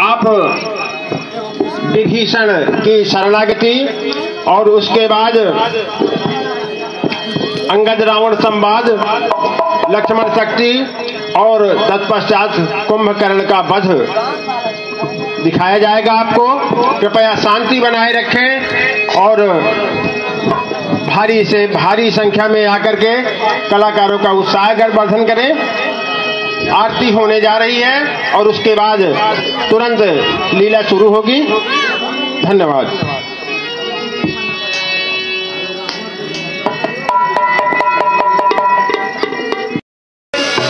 आप विभीषण की शरणागति और उसके बाद अंगद रावण संवाद, लक्ष्मण शक्ति और तत्पश्चात कुंभकर्ण का वध दिखाया जाएगा आपको। कृपया शांति बनाए रखें और भारी से भारी संख्या में आकर के कलाकारों का उत्साह वर्धन करें। आरती होने जा रही है और उसके बाद तुरंत लीला शुरू होगी। धन्यवाद।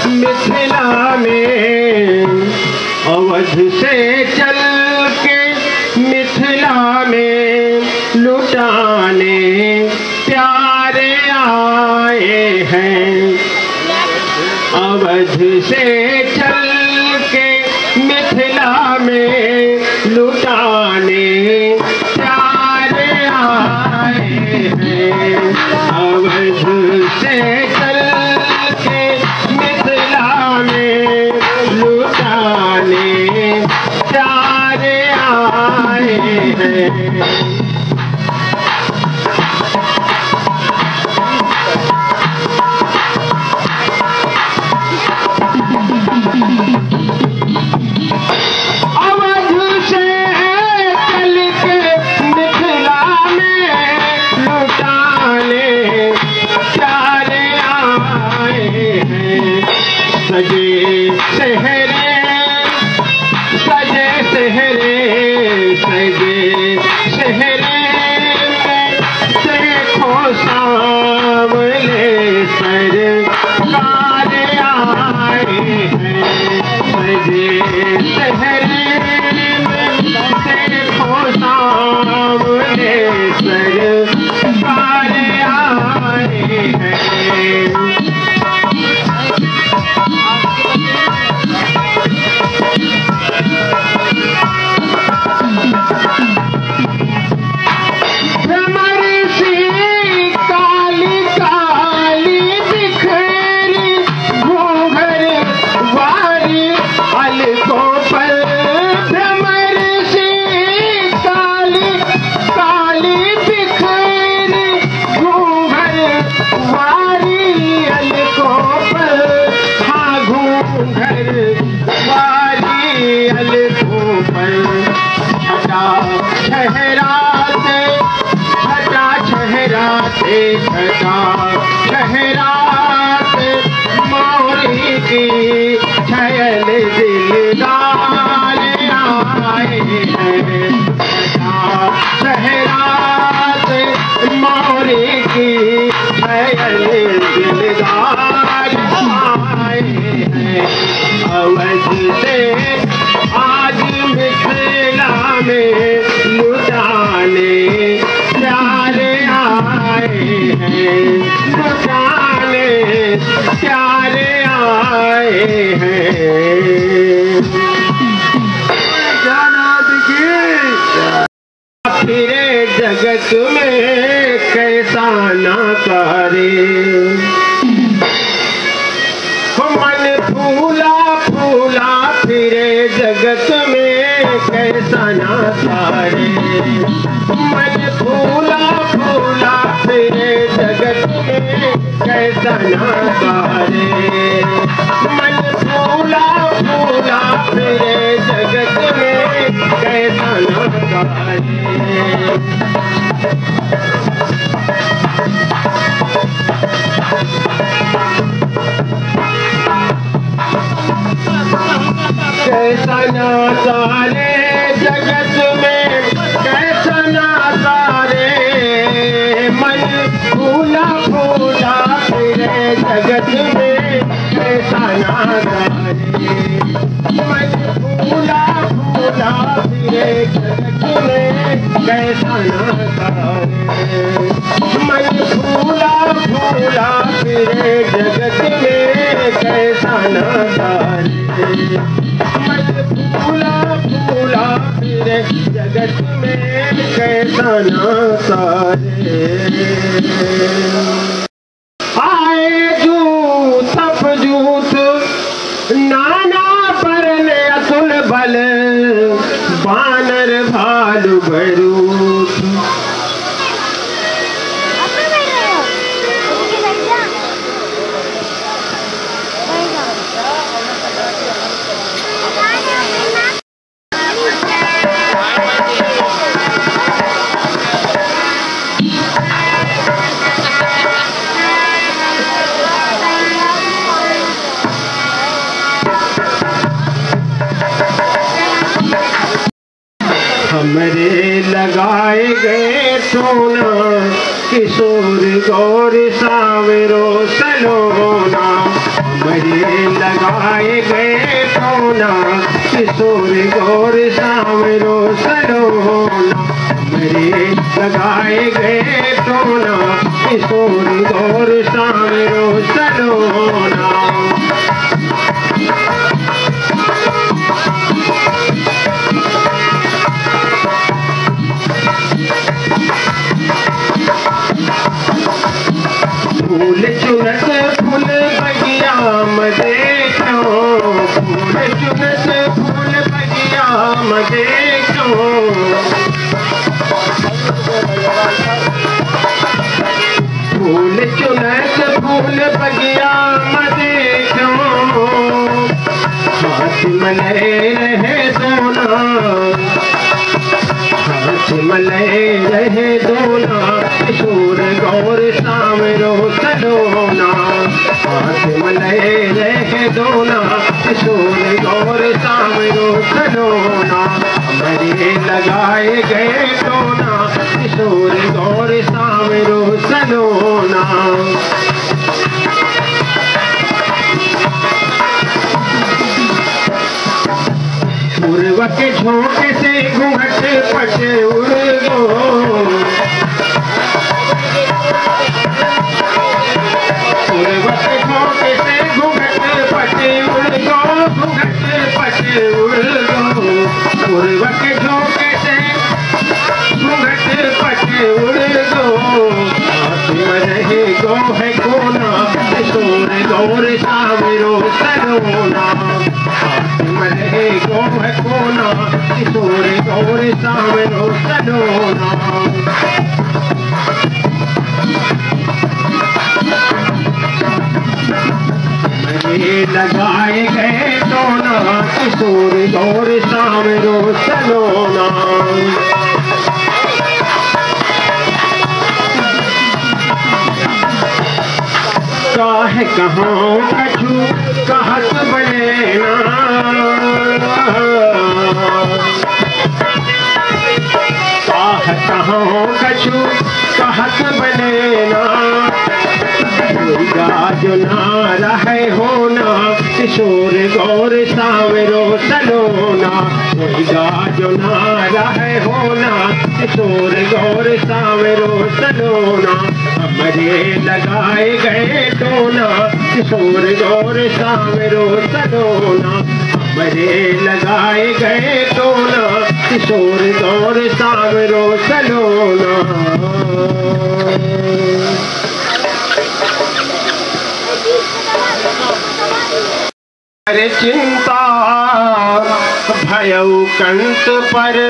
मिथिला में Hey, God. सारे जगत में कैसा सारे मन फूला फूला फिरे जगत में कैसा ना सारे मन फूला फूला फिरे जगत में कैसा ना सारे मन फूला फूला फिरे जगत में कैसा ना सारे फिरे जगत में कैसा ना सारे। आए जूत तप जूत नाना और शाम रोशन होना मेरे सगाए गए टोना किशोर गौर शाम रोशन होना भूल चुनक चुनत फूल बगिया में देखो। हाथ मले रहे मले रहे दोना। किशोर गौर सामरो सलोना हाथ रहे दोना। किशोर गौर सामरो सलोना हमारे लगाए गए दोना किशोर गौर सामरो सलोना पूर्व के झोंके से घूंघट पट उड़ गो घूंघट पट उड़ गो हाथ में रहे गो है कोना किशोर गौर सावरो सलोना सावरो सलोना काहे कछु कहत बनेना काह कहाँ कछु कहत बनेना जो ना रहे होना, किशोर गौर सावरो सलोना। दुर्गा जो ना रहे होना, किशोर गौर सावरो सलोना। हमरे लगाए गए टोना किशोर गौर सावरो सलोना हमरे लगाए गए टोना किशोर गौर सावरो सलोना अरे चिंता भयउ कंत पर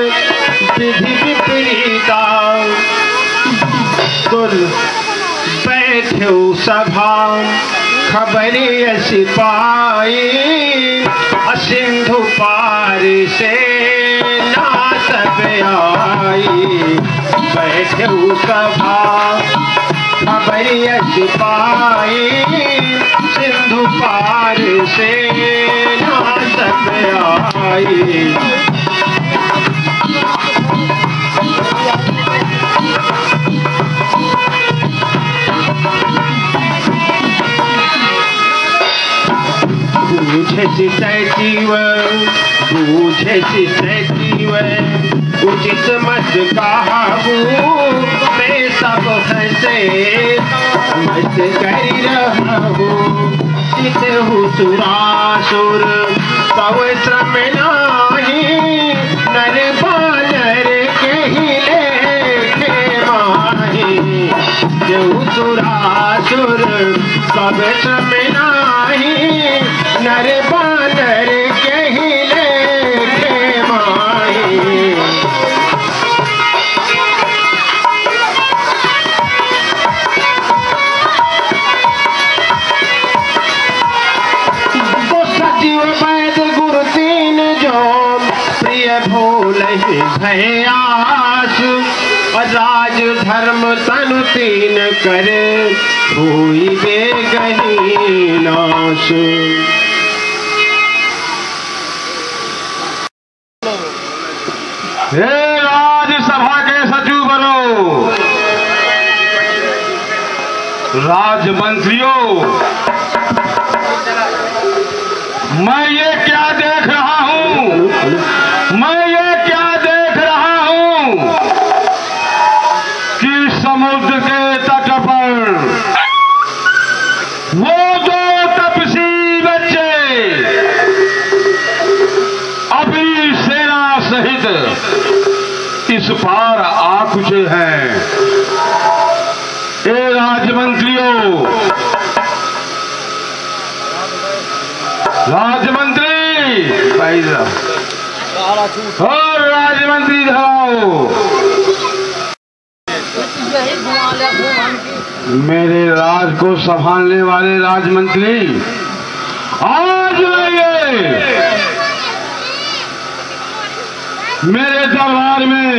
तुर सभा, खबरी सिपाही असिंधु पार से ना सब आई। बैठो सभा, खबरी सिपाही सिंधु पार से ना सब आई। बूझे सितय जीवन बूझे उचित मत काबू मैं सब हंसे मत कर रहा चित सुरासुर तव श्रम नाही, नर बानर के ही लेखे माही। जो सुरासुर सब श्रम नहीं आस राज धर्म तनु तीन करे हुई बेगही नाश। और राजमंत्री धराओ मेरे राज को संभालने वाले राजमंत्री आज आइए मेरे दरबार में।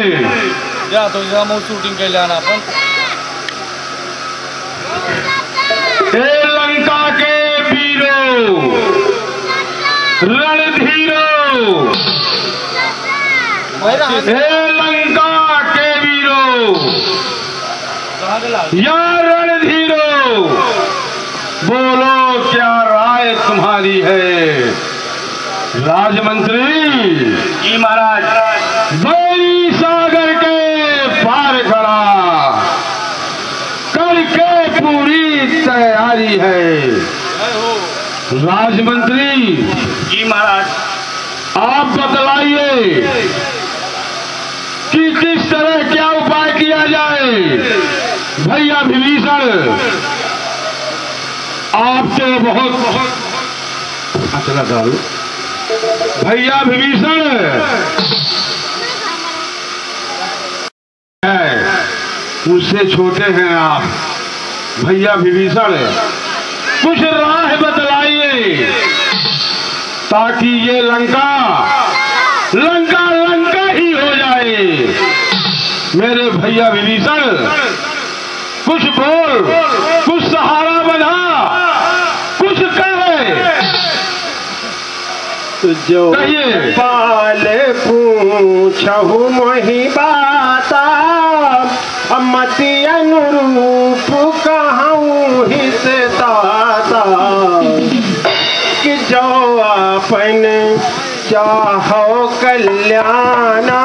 या तो मग शूटिंग के आणि आपण हे लंका के वीरों रणधीरों। लंका के वीरों। रणधीरों बोलो, क्या राय तुम्हारी है? राजमंत्री जी महाराज बड़ी सागर के पार खड़ा। करके पूरी तैयारी है। राजमंत्री जी महाराज आप बतलाइए कि किस तरह क्या उपाय किया जाए? भैया विभीषण आप तो बहुत हाँ, चला डाल भैया विभीषण मुझसे छोटे हैं आप। भैया विभीषण कुछ राह बतलाइए। ताकि ये लंका। लंका लंका ही हो जाए। मेरे भैया विभीषण कुछ बोल कुछ सहारा बना कुछ कहे। जो कहिए। पाल पूछहु मोहि बाता मति अनुरूप अपन चाहो कल्याणा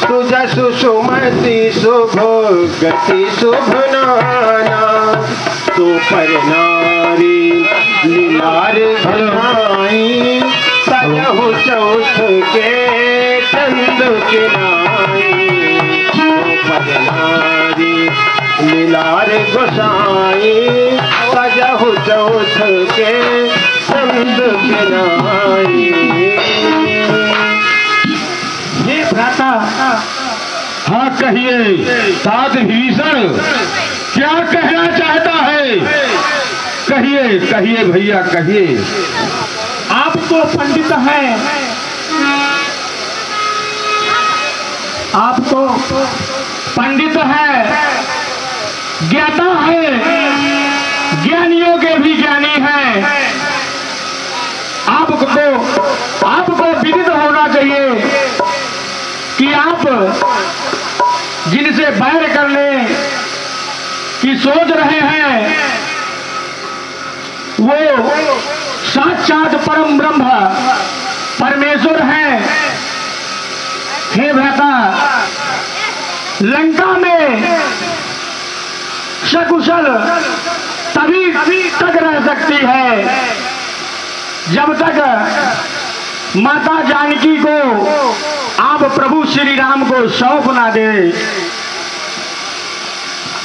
सुजसु सुमति शुभ गति, शुभ नाना। तो पर नारी लीलार भरमाई सजहु चौथ के चंद के नाई तो पर नारी लीलार गोसाई, सजहु चौथ के चंद के ये भ्राता हाँ। कहिए तात भीषण क्या कहना चाहता है? कहिए कहिए भैया कहिए। आप तो पंडित हैं। आप तो पंडित है। ज्ञाता है। ज्ञानियों के भी ज्ञानी हैं। आपको आपको विदित होना चाहिए कि आप जिनसे बैर करने की सोच रहे हैं, वो साक्षात परम ब्रह्म, परमेश्वर है। हे भ्राता, लंका में सकुशल तभी तक रह सकती है। जब तक माता जानकी को आप प्रभु श्री राम को शौक ना दे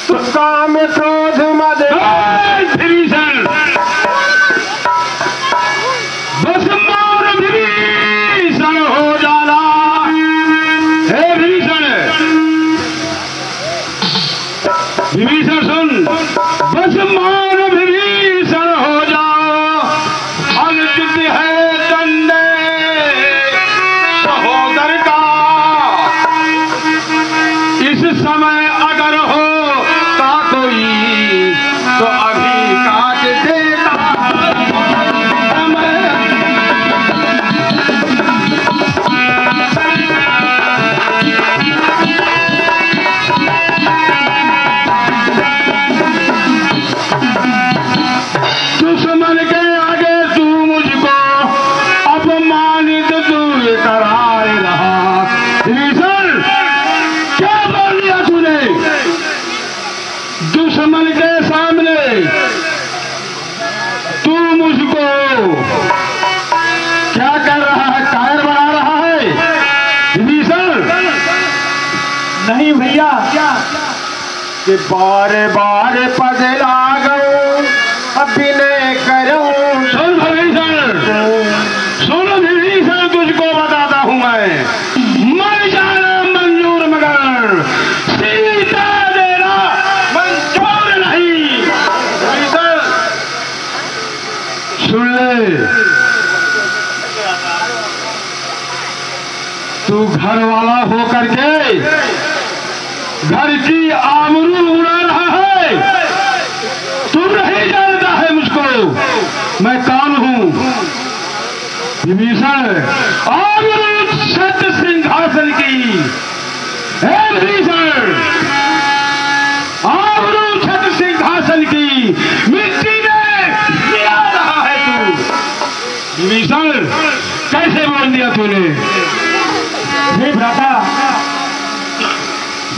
तो काम क्रोध मद श्री भीषण बार बार पद लागो अभिनय करूँ सुन भविष्य सुन विभीषण तुझको बताता हूँ मैं मर जाना मंजूर मगर सीता देना मंजूर नहीं विभीषण सुन ले तू घर वाला होकर के घर की आमरू उड़ा रहा है तू नहीं जानता है मुझको मैं कौन हूँ? विभीषण आमरू सत्य सिंहासन की। विभीषण आमरू छत सिंहासन की। मिट्टी में रहा है तू। विभीषण कैसे बोल दिया तूने? हे भ्राता,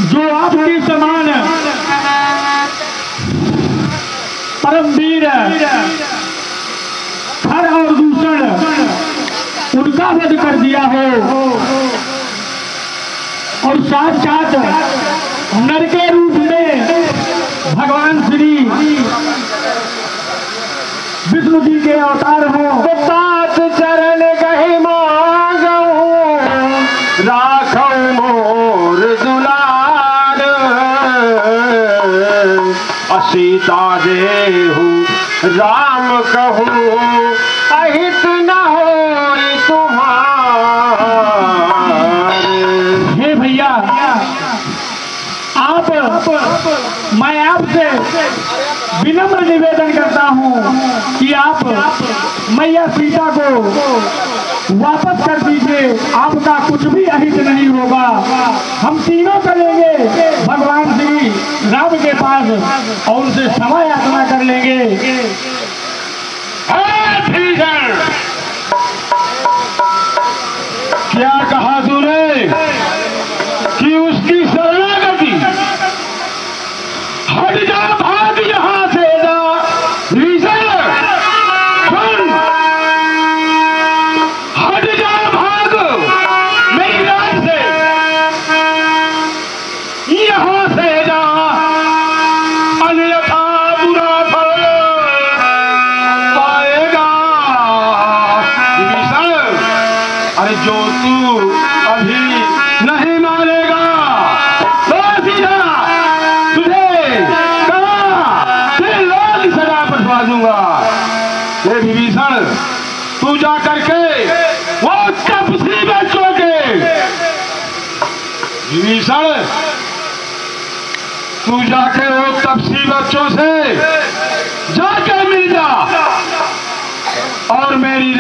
जो आपके समान परम वीर खर और दूषण उनका वध कर दिया हो। और साथ साथ नर के रूप में भगवान श्री विष्णु जी के अवतार हो। सात चरण गही राखो मोर दुलार। असीता देहु, राम कहू आपसे विनम्र निवेदन करता हूँ कि आप मैया सीता को वापस कर दीजिए। आपका कुछ भी अहित नहीं होगा। हम तीनों चलेंगे। भगवान श्री राम के पास और उनसे क्षमा याचना कर लेंगे। हाँ, क्या कहा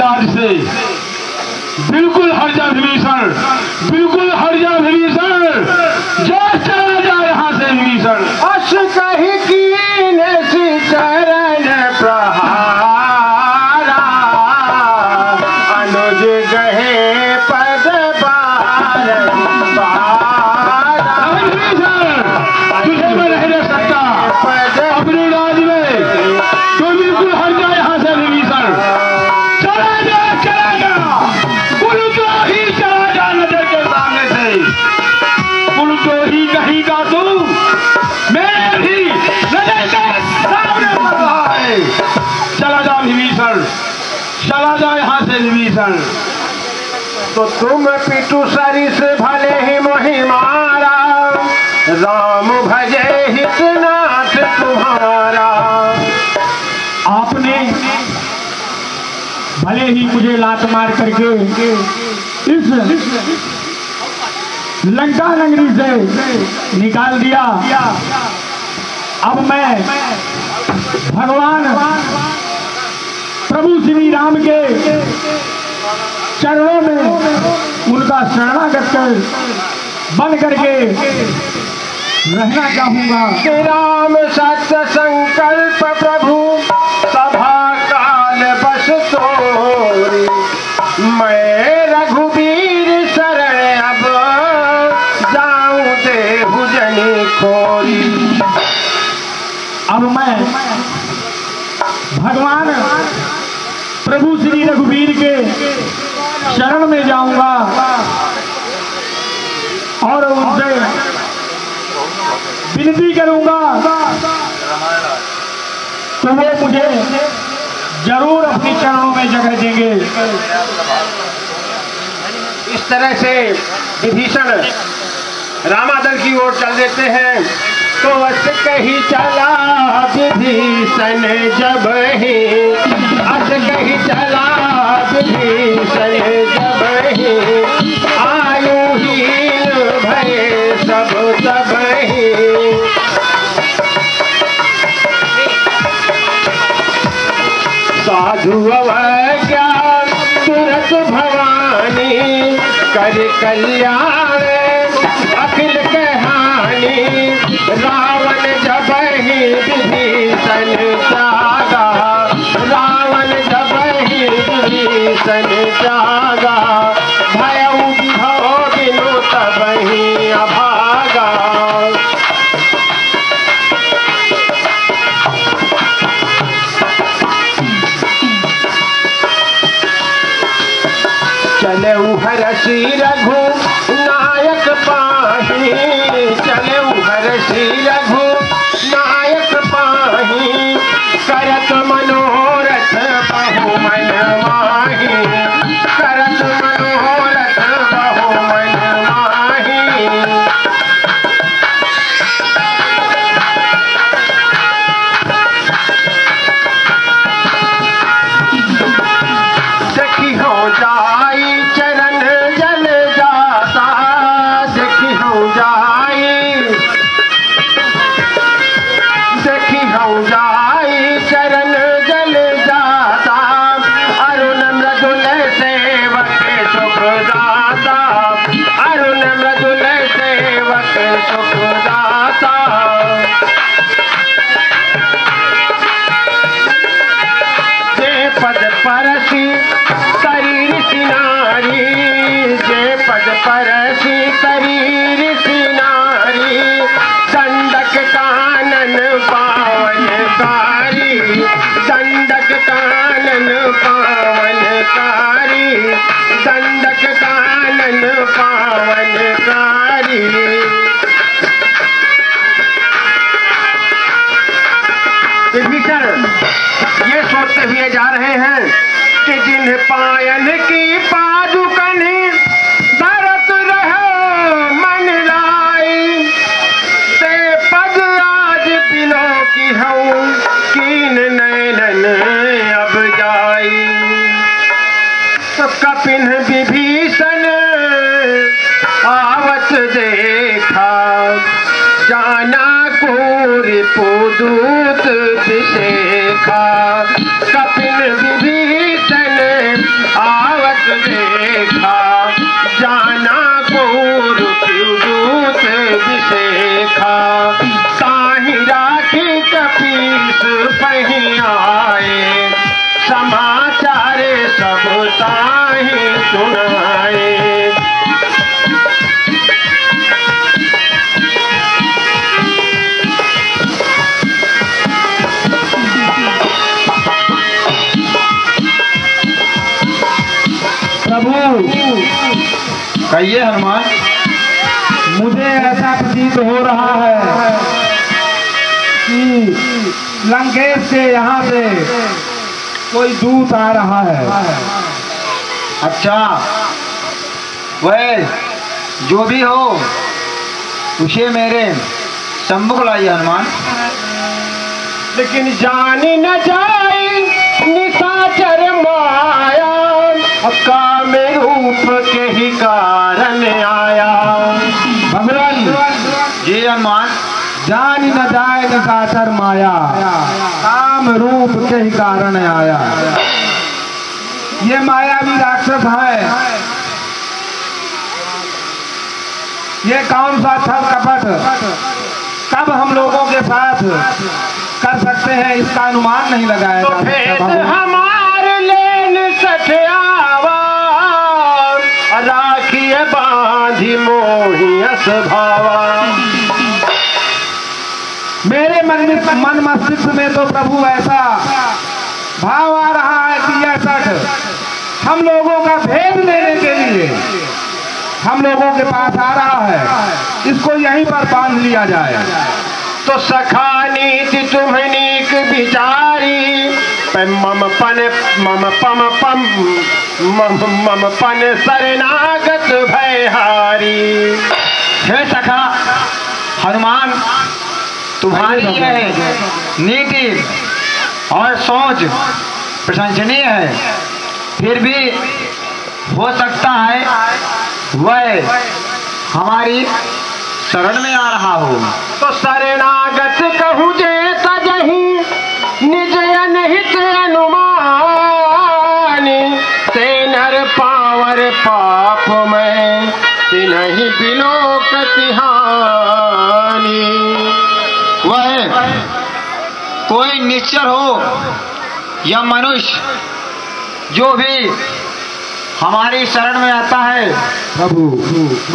और मेरी लाज से से तो तुम पिटू सरिस भले ही मोहि मारा। राम भजे हितनाथ तुम्हारा। आपने भले ही मुझे लात मार करके इस लंका नगरी से निकाल दिया। अब मैं भगवान प्रभु श्री राम के चरणों में उनका शरणागत कर बन करके रहना चाहूँगा। राम सत्य संकल्प प्रभु सभा काल बस तोरी। मैं रघुवीर शरण अब जाऊँ देहु जनी खोरी। अब मैं भगवान प्रभु श्री रघुवीर शरण में जाऊँगा और उनसे विनती करूँगा। तो वो मुझे ज़रूर अपने चरणों में जगह देंगे। इस तरह से विभीषण रामादल की ओर चल देते हैं। अस कही चला विभीषण जब ही। अस कही चला विभीषण जब ही। आयुहीन भय सब तब ही। साधु अवज्ञा तुरत भवानी कर कल्याण पद परसी, शरीर सिनारी। पद परसी, शरीर सिनारी। दंडक कानन पावन कारी। दंडक कानन पावन कारी। ये सोचते हुए जा रहे हैं कि जिन्हें पायन की पादुकन कहिए हनुमान। मुझे ऐसा प्रतीत हो रहा है कि लंकेश से यहाँ से कोई दूत आ रहा है। अच्छा वह जो भी हो उसे मेरे सम्मुख लाइए हनुमान। लेकिन जानी न जाए निशाचर माया काम रूप के ही कारण आया। भगवान जी हनुमान जान न जाए निशाचर माया। काम रूप के ही कारण आया। ये मायावी राक्षस है। ये कौन सा छल कपट? कब हम लोगों के साथ कर सकते हैं? इसका अनुमान नहीं लगाया तो जा सकता प्रभु। लेन सठियावा भावा मेरे मन में मन मस्तिष्क में तो प्रभु ऐसा भाव आ रहा है कि सठ। हम लोगों का भेद लेने के लिए हम लोगों के पास आ रहा है। इसको यहीं पर बाँध लिया जाए। तो सखा नीति तुम नीक विचारी पे मम पन मम पम पम मम मम पन शरणागत भयहारी। हे सखा हनुमान तुम्हारी यह नीति और सोच प्रशंसनीय है। फिर भी हो सकता है वह हमारी शरण में आ रहा हो। तो शरणागत कहूँ जे कोई हो या मनुष्य जो भी हमारी शरण में आता है प्रभु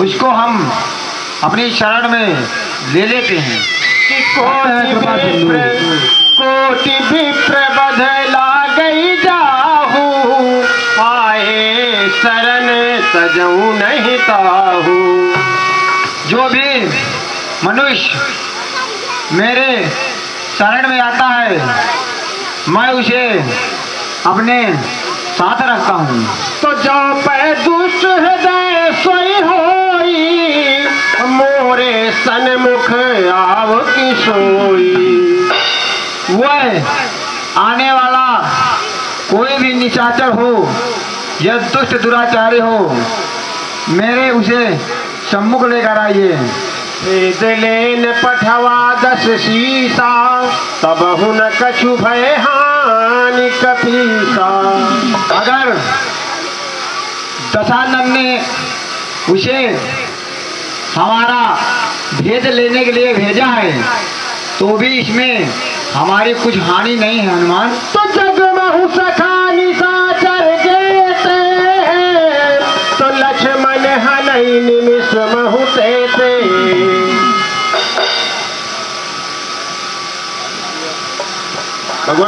उसको हम अपनी शरण में ले लेते हैं। कोटि कोटि विप्र बदला गई जाहू? आए शरण सजऊ नहीं ताहू। जो भी मनुष्य मेरे शरण में आता है। मैं उसे अपने साथ रखता हूँ। तो जो पै दुष्ट हृदय सोई होई मोरे सन्मुख आव की सोई। वह आने वाला कोई भी निशाचर हो या दुष्ट दुराचारी हो मेरे उसे सम्मुख लेकर आइए। भेद लेन पठवा दस सीसा तब हुन कछु भय हानि कपीसा। अगर दशानंद ने उसे हमारा भेद लेने के लिए भेजा है तो भी इसमें हमारी कुछ हानि नहीं है, हनुमान। तो जग महु सखा निशाचर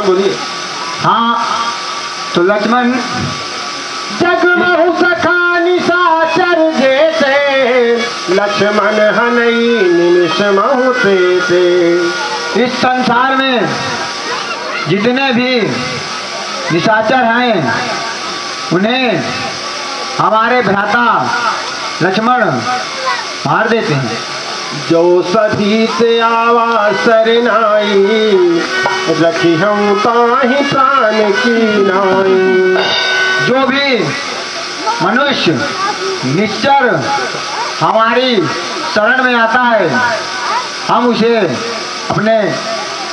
भगवान बोलिए। हाँ तो लक्ष्मण जग महु सखा निशाचर जेते लक्ष्मण हनई निमिष महु तेते इस संसार में जितने भी निशाचर हैं उन्हें हमारे भ्राता लक्ष्मण मार देते हैं। जो सभी से आवा सरनाई रखी हम ताही प्राण की नाई। जो भी मनुष्य, निश्चर हमारी शरण में आता है, हम उसे अपने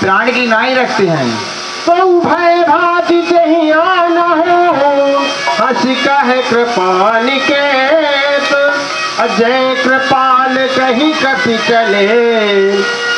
प्राण की नाई रखते हैं। तो भय भाति जही आना हो, हंस कहे कृपा निकेत अजय कृपाल कही कपि चले।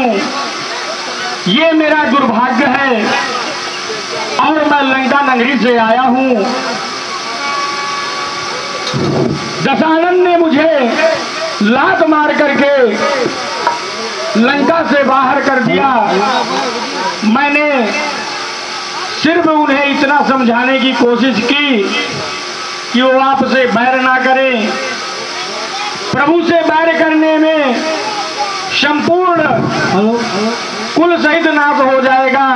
हूँ। ये मेरा दुर्भाग्य है और मैं लंका नगरी से आया हूँ। दशानंद ने मुझे लात मार करके लंका से बाहर कर दिया। मैंने सिर्फ़ उन्हें इतना समझाने की कोशिश की कि वो आपसे बैर ना करें। प्रभु से बैर करने में संपूर्ण कुल सहित नाश हो जाएगा।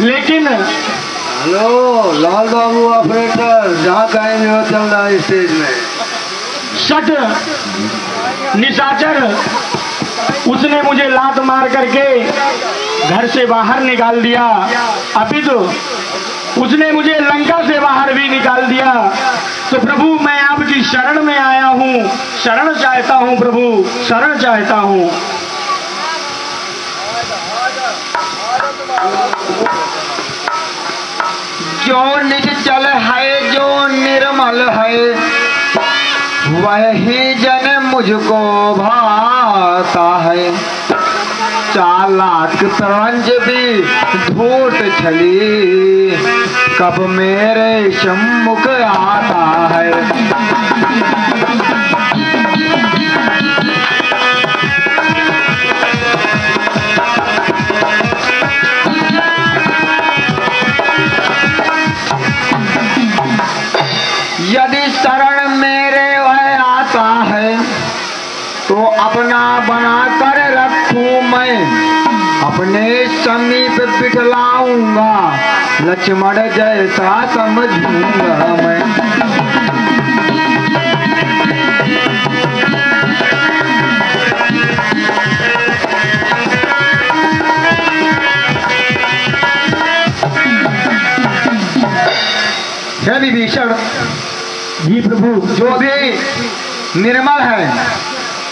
लेकिन हेलो लाल बाबू ऑपरेटर जहाँ कहेंगे वो चल रहा है स्टेज में। सट निशाचर उसने मुझे लात मार करके घर से बाहर निकाल दिया। अभी तो उसने मुझे लंका से बाहर भी निकाल दिया। तो प्रभु, मैं आपकी शरण में आया हूँ। शरण चाहता हूँ प्रभु, शरण चाहता हूँ। जो निश्चल है, जो निर्मल है, वही जन मुझको भाता है। चालाक तरंज भी धूट छली। कब मेरे सम्मुख आता है? अपने समीप बिठलाऊँगा लक्ष्मण जैसा समझूँगा मैं। विभीषण जी प्रभु, जो भी निर्मल है,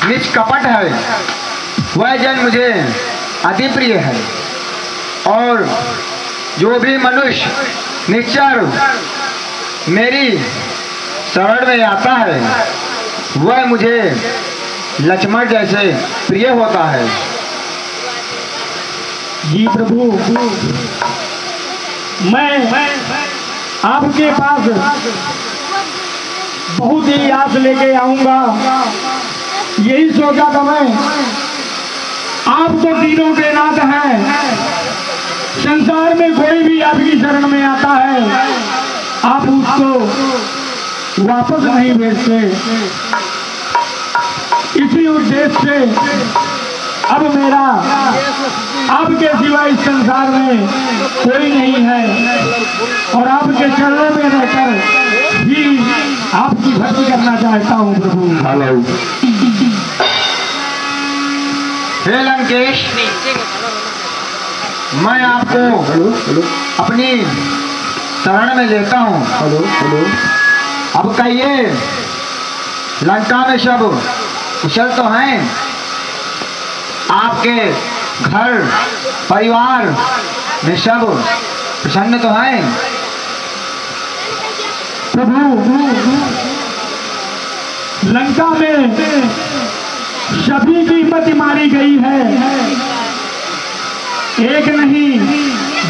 निष्कपट है, वह जन मुझे अति प्रिय है। और जो भी मनुष्य निश्चर मेरी शरण में आता है, वह मुझे लक्ष्मण जैसे प्रिय होता है। जी प्रभु, मैं आपके पास बहुत ही याद लेके आऊँगा। यही सोचा था मैं। आप तो तीनों के नाथ हैं। संसार में कोई भी आपकी शरण में आता है, आप उसको वापस नहीं भेजते। इसी उद्देश्य से अब मेरा, आपके सिवा इस संसार में कोई नहीं है। और आपके चरणों में रहकर भी आपकी भक्ति करना चाहता हूँ प्रभु। हे लंकेश, मैं आपको हेलो हेलो अपनी शरण में लेता हूँ। हेलो हेलो अब कहिए, लंका में सब कुशल तो हैं? आपके घर, परिवार में सब प्रसन्न तो हैं? प्रभु, लंका में सभी की मति मारी गई है। एक नहीं,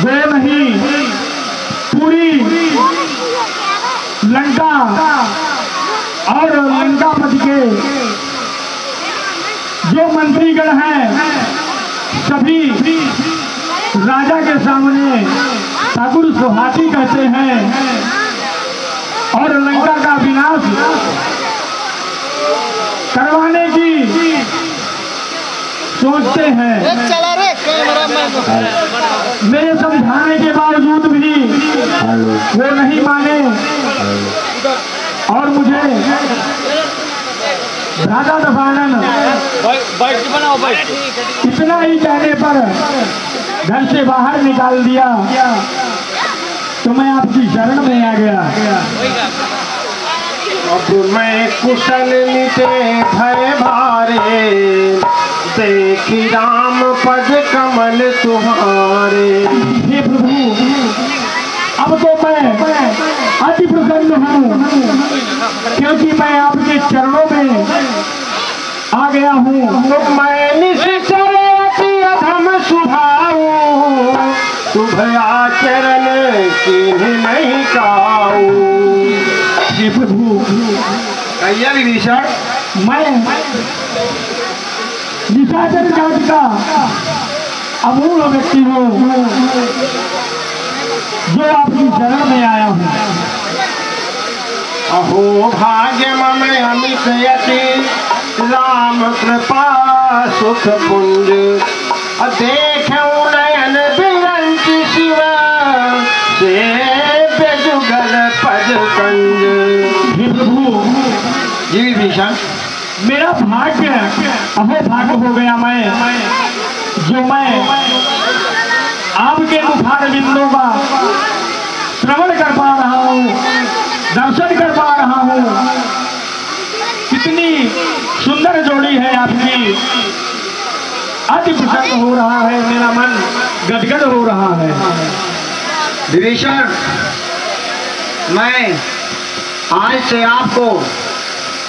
दो नहीं, पूरी लंका और लंकापति के जो मंत्रीगण हैं, सभी राजा के सामने ठाकुर सुहाती कहते हैं और लंका का विनाश करवाने की सोचते हैं। मेरे समझाने के बावजूद भी वो नहीं माने। और मुझे राजा दफानन इतना ही कहने पर घर से बाहर निकाल दिया। तो मैं आपकी शरण में आ गया। अब मैं कुशल निते भय भारे। देखी राम पद कमल तुम्हारे हे प्रभु, अब तो मैं अति प्रसन्न हूँ, क्योंकि मैं आपके चरणों में आ गया हूँ। तो मैं निश्चल अति अधम सुभाऊ शुभ आचरण चिन्ह नहीं काऊ हे प्रभु विभीषण मैं निशाचर का अमूल व्यक्ति हूँ जो आपकी शरण में आया हूँ अहो भाग्य मम अमित यति राम कृपा सुख पुंज देख विभीषण मेरा भाग्य अहो भाग्य हो गया मैं, जो मैं, आपके मुखार बिंदों का श्रवण कर पा रहा हूँ, दर्शन कर पा रहा हूँ। कितनी सुंदर जोड़ी है आपकी। अति प्रसन्न हो रहा है, मेरा मन गदगद हो रहा है। विभीषण मैं आज से आपको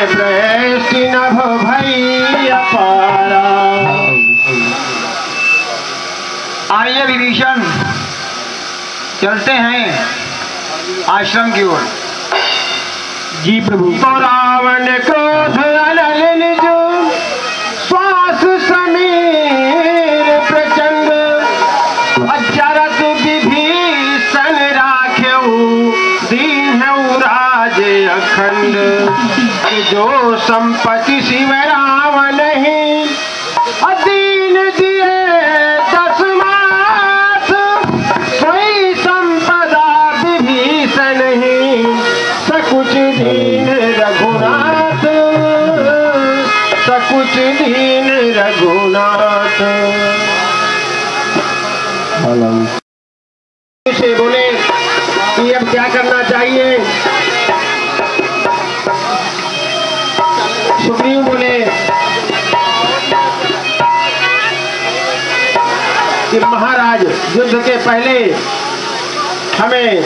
असुमन वृष्टि नभ भई अपारा आइए विभीषण चलते हैं आश्रम की ओर। जी प्रभु। तो रावण क्रोध सुग्रीव बोले। कि महाराज, युद्ध के पहले हमें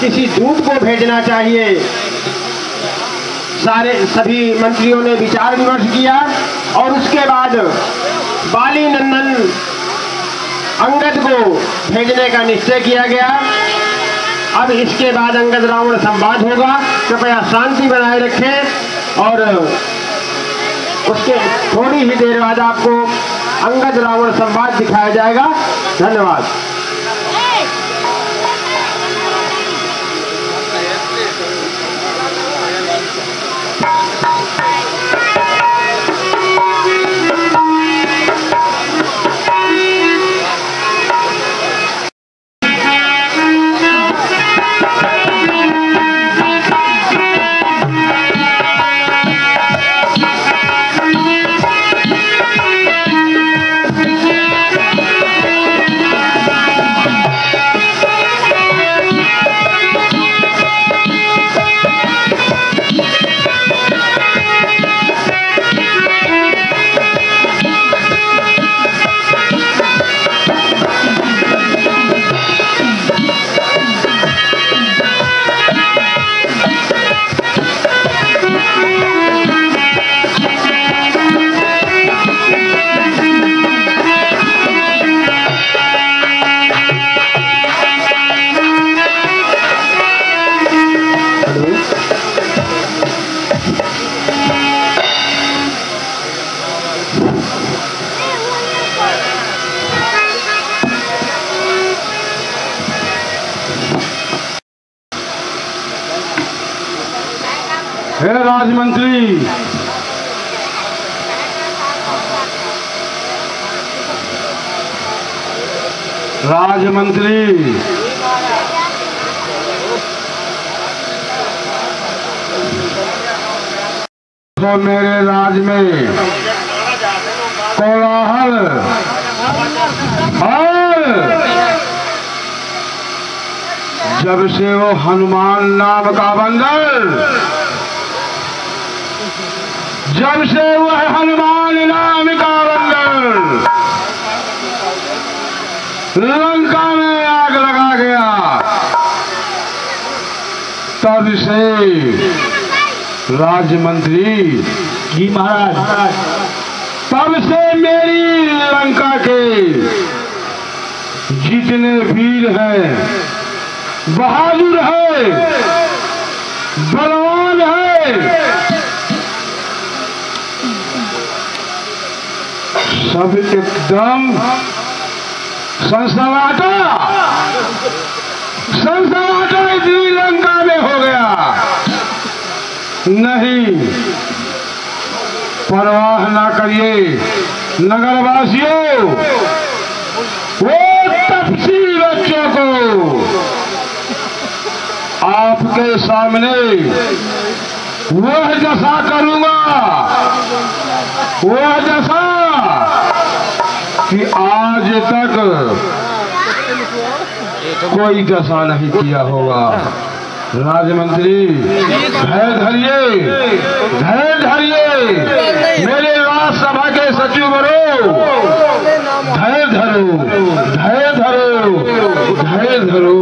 किसी दूत को भेजना चाहिए। सारे, सभी मंत्रियों ने विचार विमर्श किया और उसके बाद बाली नंदन अंगद को भेजने का निश्चय किया गया। अब इसके बाद अंगद रावण संवाद होगा। कृपया शांति बनाए रखें और उसके थोड़ी ही देर बाद आपको अंगद रावण संवाद दिखाया जाएगा। धन्यवाद। राजमंत्री तो मेरे राज में कोलाहल और जब से वो हनुमान नाम का बंदर, जब से वह हनुमान नाम का बंदर लंका में आग लगा गया तब से राजमंत्री जी महाराज। तब से मेरी लंका के जितने वीर हैं बहादुर है बलवान है सब एकदम संसवाटा संसवाटा इतनी लंका में हो गया। नहीं, परवाह ना करिए, नगरवासियों, वो तपसी बच्चों को आपके सामने वह दशा करूँगा, वह दशा कि आज तक कोई दशा नहीं किया होगा। राजमंत्री धैर्य धरिए धैर्य धरिए। मेरे राज्यसभा के सचिव बनो। धैर्य धरो धैर्य धरो धैर्य धरो।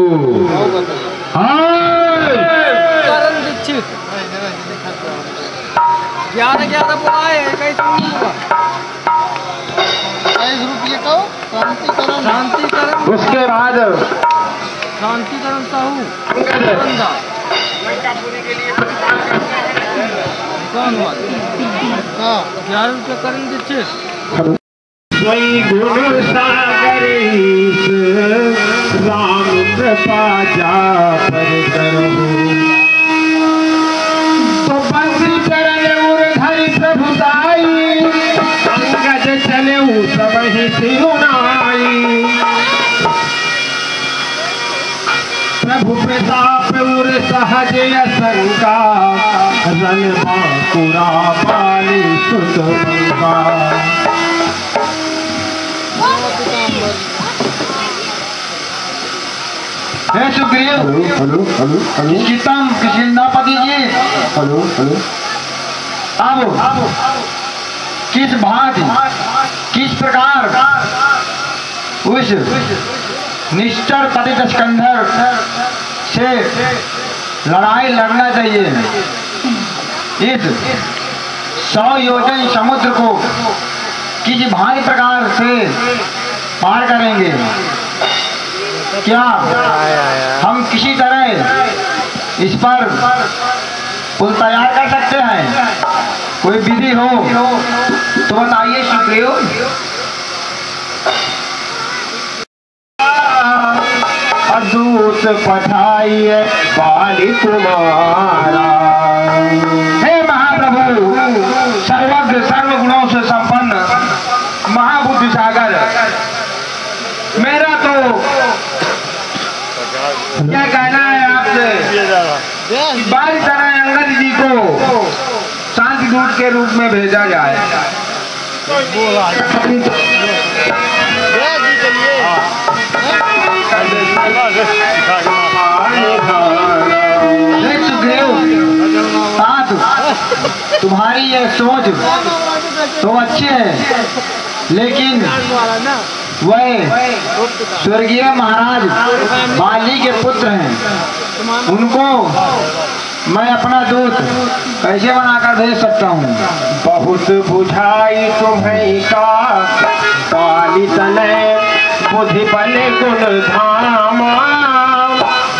ग्यारह ग्यारह बुलाए इक्कीस शांति उसके बाद शांति करण साहू हुआ ग्यारह रुपये करण दीक्षित गुरु सागर राम कृपा जा पर करो। प्रभु सहज असंका रन बाकुरा पाली सुत बंका हे सुग्रीव हेलो हेलो हेलो चितम किशिंदापति जी हेलो हेलो अब किस भांति किस प्रकार उस निष्ठर पतित स्कंधर से लड़ाई लड़ना चाहिए। इस सौ योजन समुद्र को किस भारी प्रकार से पार करेंगे? क्या हम किसी तरह इस पर पुल तैयार कर सकते हैं? कोई विधि हो तो बताइए सुप्रियो अदूत पठाइए पाली तुम्हारा हे महाप्रभु सर्वज्ञ सर्व गुणों से संपन्न महाबुद्धि सागर मेरा तो क्या कहना है आपसे? बारी तरह अंगद जी को शांति दूत के रूप में भेजा जाए। हे। सुग्रीव साधु। तुम्हारी यह सोच तो अच्छी है, लेकिन वह स्वर्गीय महाराज बाली के पुत्र हैं। उनको मैं अपना दूत कैसे बनाकर भेज सकता हूँ? बहुत बुझाई तुम्हें का पाली तनय बुद्धि बल गुण धामा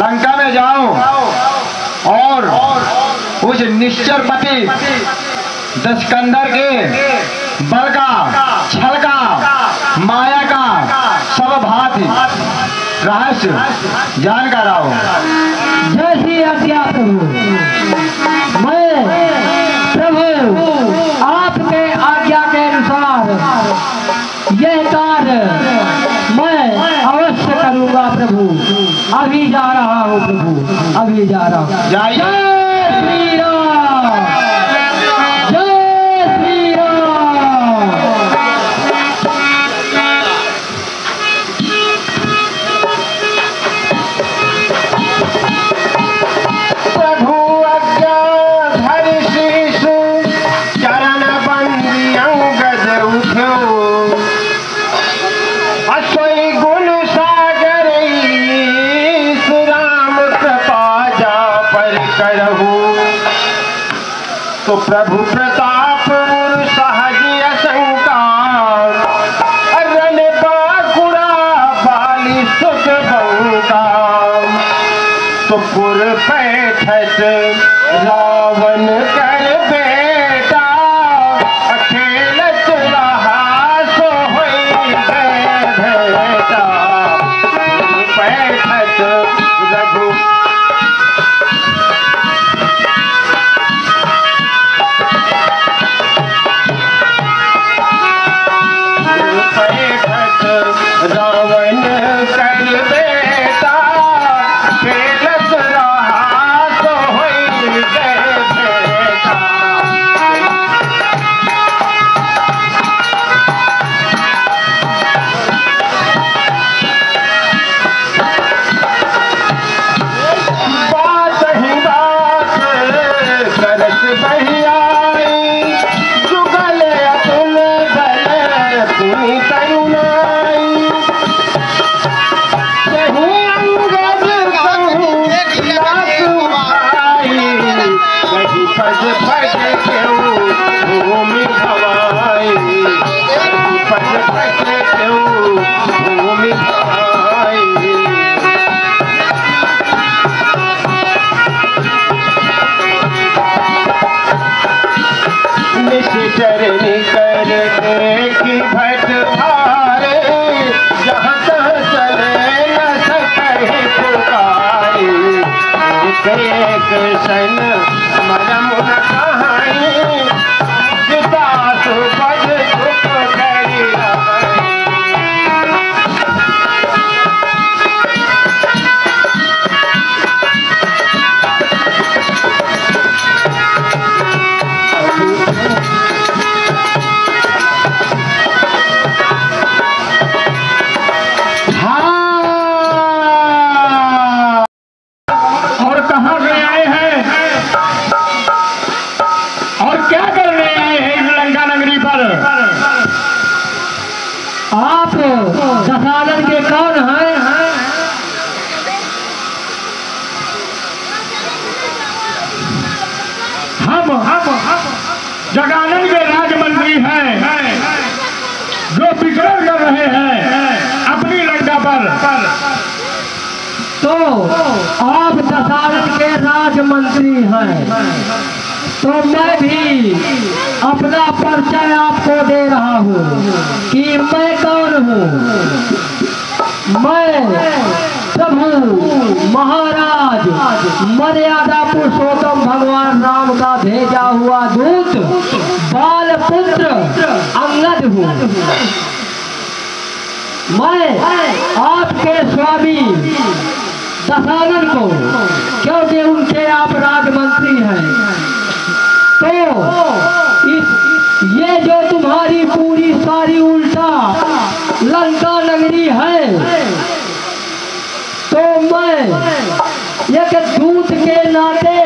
लंका में जाओ। और उस निश्चर पति दशकंदर के बल का, छल का, माया का सब भांति रहस्य जान जानकर आओ। जैसी मैं प्रभु, आपके आज्ञा के अनुसार यह कार्य अभी जा रहा हूँ प्रभु अभी जा रहा हूँ। प्रभु प्रताप जो विचरण कर रहे हैं, अपनी लंका पर। तो आप दशानन के राज मंत्री हैं। तो मैं भी अपना परिचय आपको दे रहा हूँ कि मैं कौन हूँ? मैं प्रभु महाराज, मर्यादा पुरुषोत्तम भगवान राम का भेजा हुआ दूत बाल पुत्र अंगद हूँ। मैं आपके स्वामी दशानन को, क्योंकि उनके आप राजमंत्री हैं। तो इस, ये जो तुम्हारी पूरी सारी उल्टा लंका नगरी है तो एक दूत के नाते,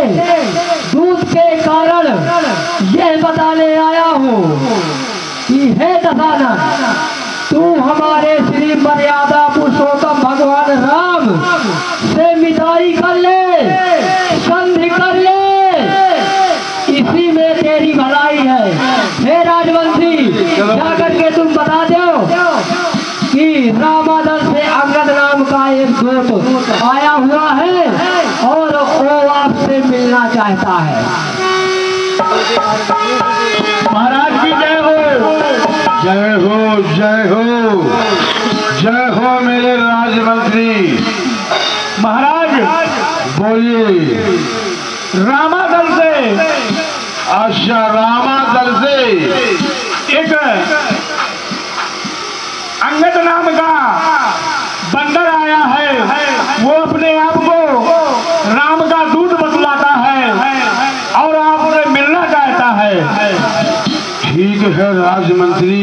दूत के कारण यह बताने आया हूँ कि हे दशानन तू हमारे श्री मर्यादा पुरुषोत्तम भगवान राम से मिताई कर ले, संधि कर ले। इसी में तेरी भलाई है। हे राजवंशी, जाकर के तुम बता दो कि रामादल से अंगद नाम का एक दूत आया हुआ है और वो आपसे मिलना चाहता है। महाराज की जय हो। जय हो जय हो। जय हो मेरे राजमंत्री। महाराज बोलिए। रामा दल से। अच्छा रामा दल से। एक अंगद नाम का वो अपने आप को राम का दूध बतलाता है और आपसे मिलना चाहता है। ठीक है राजमंत्री।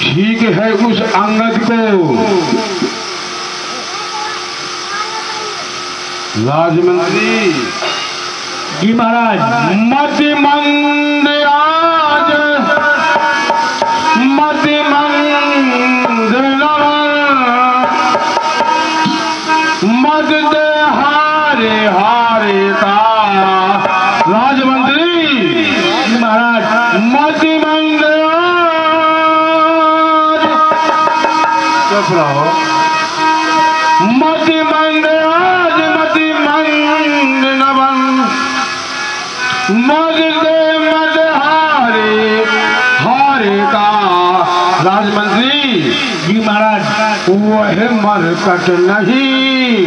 ठीक है उस अंगद को। राजमंत्री जी महाराज, मति मंद आज, मति रहो मति मंगराज मति मंग नवन। मद दे मद हारे हारे का राजमंत्री जी महाराज वह मरकट नहीं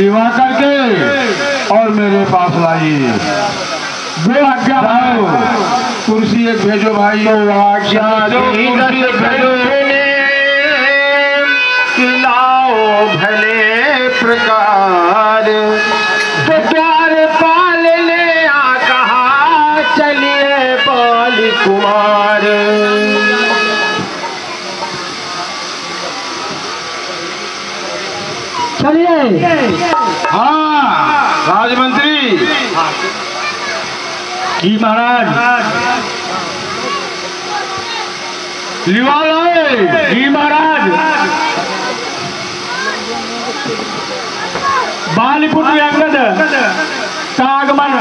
लिवा करके और मेरे पास लाइए। वो आज्ञा भाई। कुर्सी एक भेजो भाई। आज्ञा भेजो। खिलाओ भले प्रकार। तो द्वार पाल ले आ कहा चलिए बाली कुमार। चलिए। जी। महाराज। लिवा लाए जी, महाराज। बालीपुत्र अंगद का आगमन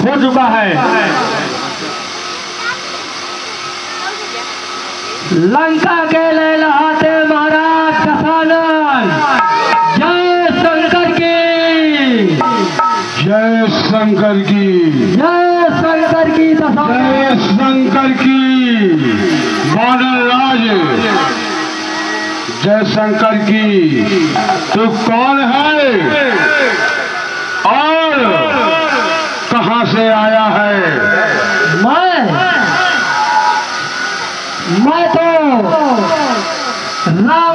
हो चुका है। लंका के लहलाते शंकर की। जय शंकर की जय शंकर की। बादल राज। जय शंकर की। तू कौन है? और कहाँ से आया है? मैं। मैं तो रामादल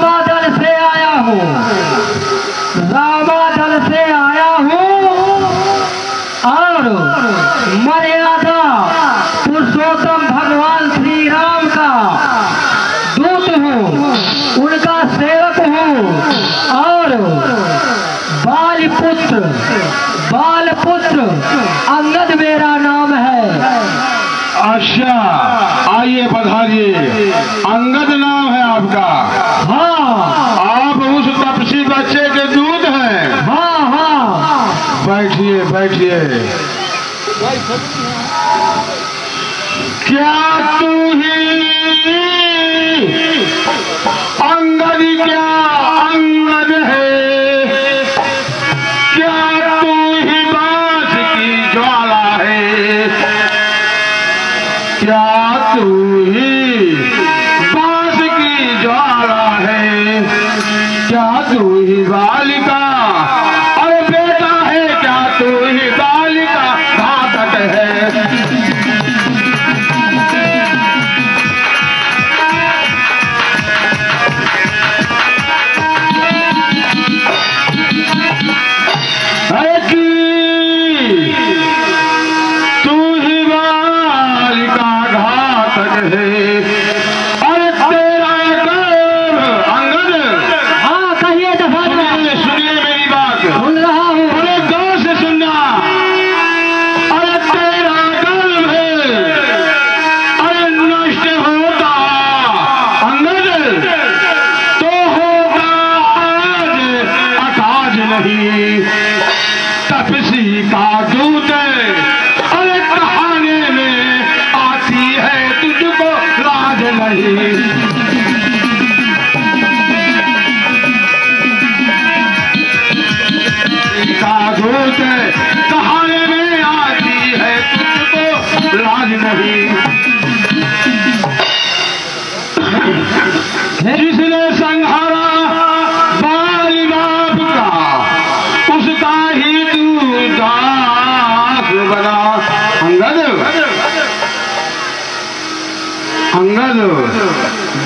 मर्यादा पुरुषोत्तम भगवान श्री राम का। दूत हूँ उनका सेवक हूँ और बाल पुत्र बाल पुत्र अंगद मेरा नाम है। अच्छा आइए पधारिए। अंगद नाम है आपका। हाँ। आप उस तपसी बच्चे के दूध हैं। हाँ हाँ। बैठिए बैठिए। क्या तू ही?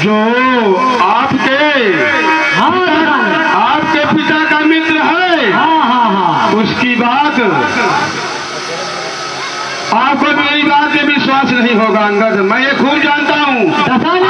जो आपके हाँ, हाँ, हाँ। आपके पिता का मित्र है हाँ हाँ हाँ। उसकी बात आपको तो मेरी बात में विश्वास नहीं होगा अंगद। मैं ये खूब जानता हूँ।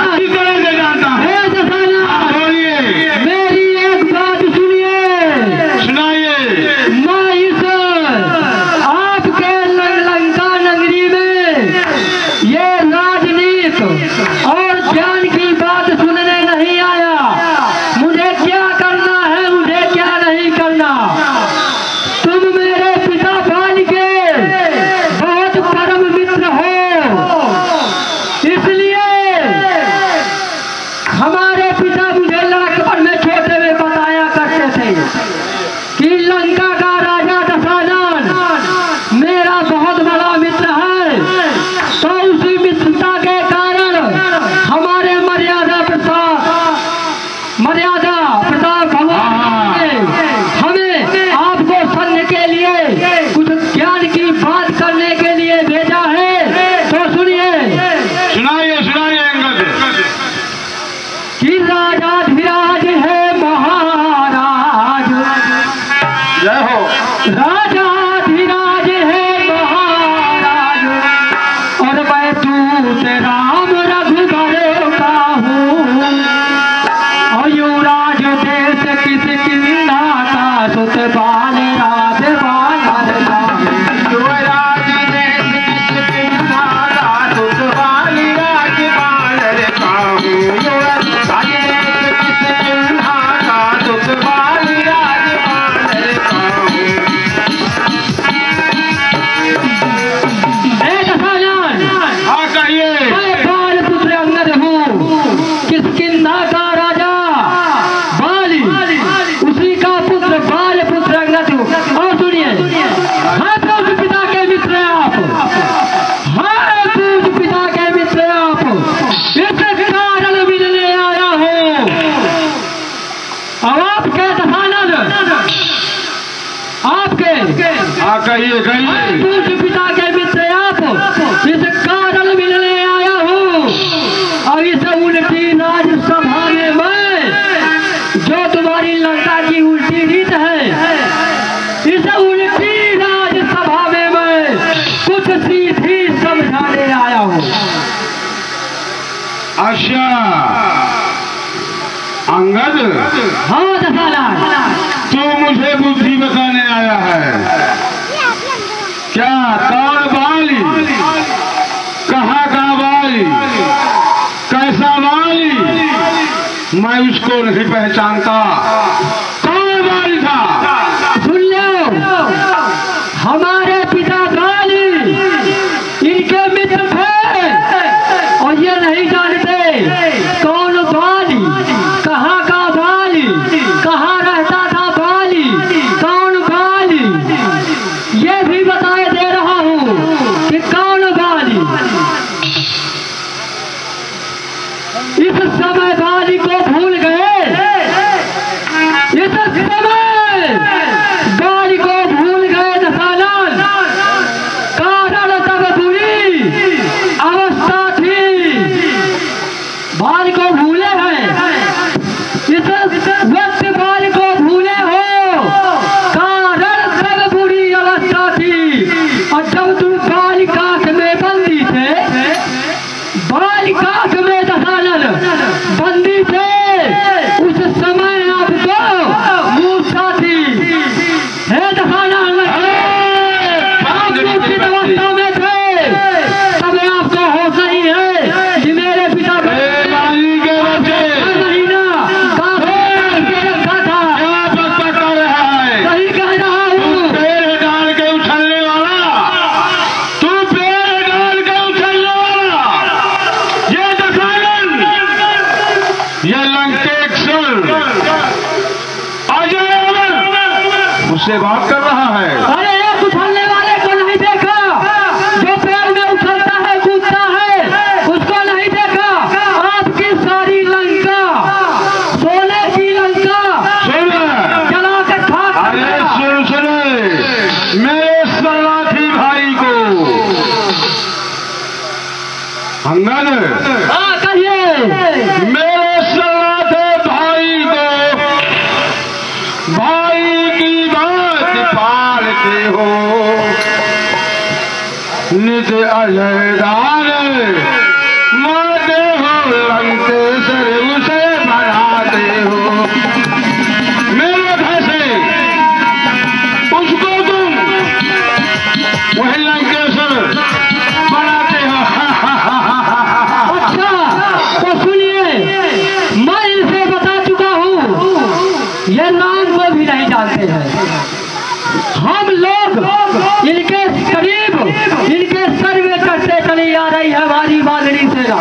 अच्छा अंगद। हाँ तू मुझे बुद्धि बताने आया है। क्या? कौन बाली? कहाँ का बाली? कैसा बाली? मैं उसको नहीं पहचानता। इनके करीब इनके सर्वे करते चली आ रही है हमारी बागड़ी सेना।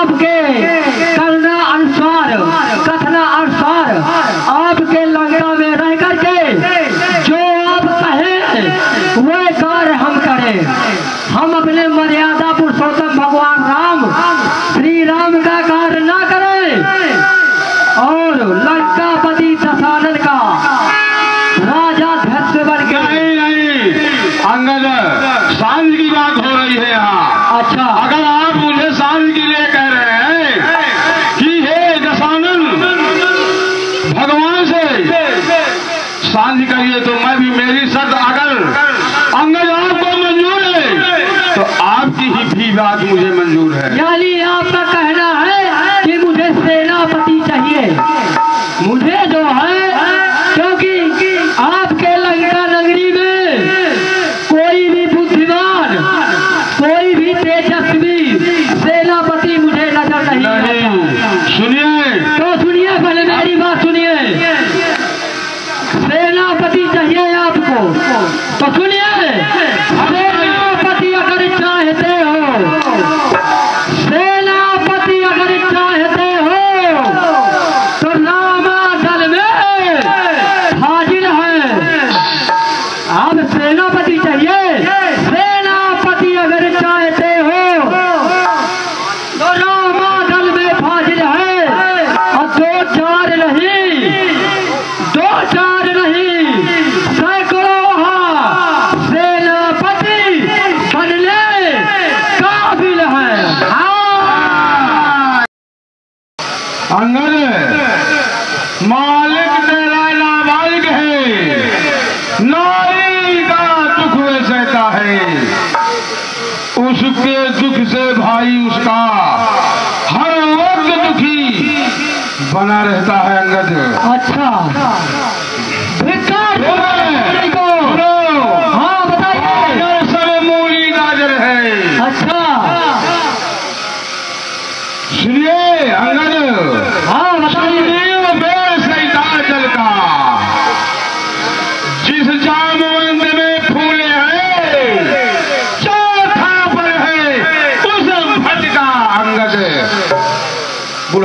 आपके